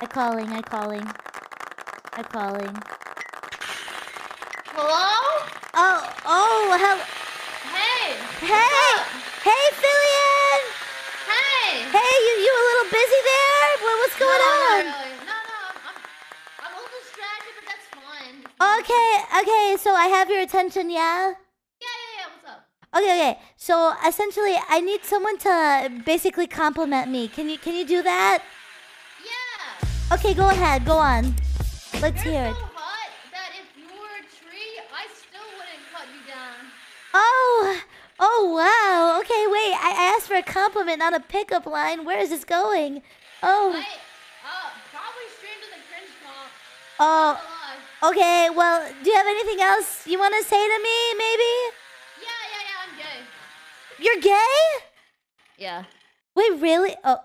I calling, I calling. I calling. Hello? Oh, oh, hell. Hey. Hey! Hey, Filian! Hey. Hey, you you a little busy there? What, what's going no, on? Not really. No, no, I'm, I'm, I'm a little distracted, but that's fine. Okay, okay, so I have your attention, yeah? Yeah, yeah, yeah. What's up? Okay, okay. So essentially, I need someone to basically compliment me. Can you can you do that? Okay, go ahead. Go on. Let's You're hear it. hot that if you were a tree, I still wouldn't cut you down. Oh, oh wow. Okay, wait. I asked for a compliment, not a pickup line. Where is this going? Oh, I, uh, probably streamed in the cringe comp. oh. Not gonna lie. Okay. Well, do you have anything else you want to say to me? Maybe. Yeah, yeah, yeah. I'm gay. You're gay? Yeah. Wait, really? Oh,